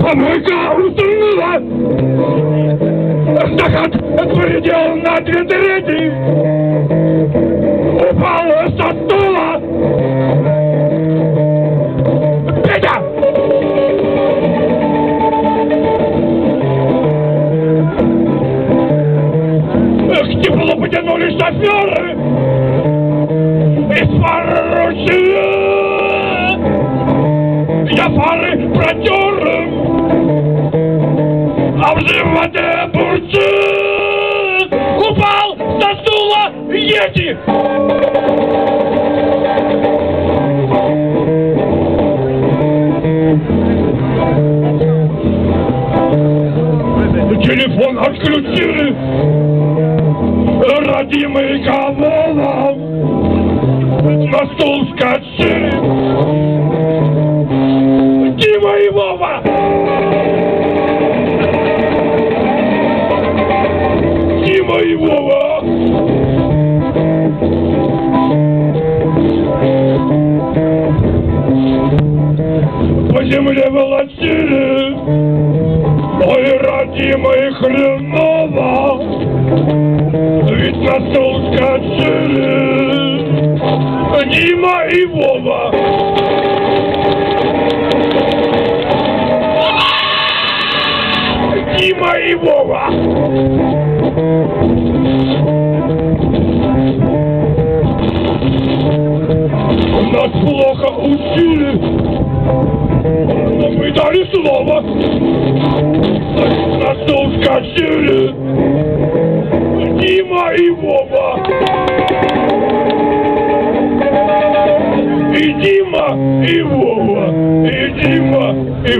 помогал сына. Стакан прилетел на две трети, упал со стула. Петя! К теплу потянули шоферы и поручили. Я поручил. А в животе бурчит. Упал со стула Ети. Телефон отключили. Родимый Каволов на стул скачали. Дима и Вова! И Вова! По земле волочили, ой, родимый хреново, ведь на стол скачали Дима и Вова. Вова. Нас плохо учили, но мы дали слово. На стол скачали Дима и Вова. И Дима, и Вова, и Дима, и